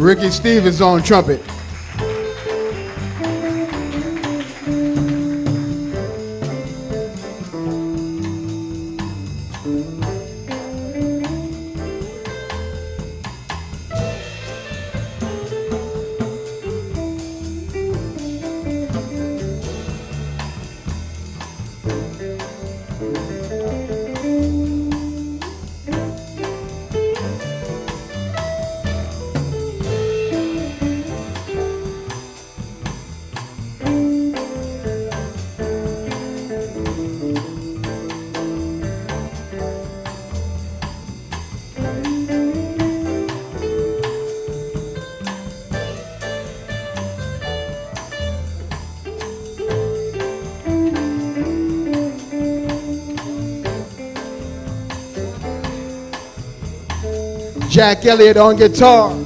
Ricky Stevens on trumpet. Jack Elliott on guitar.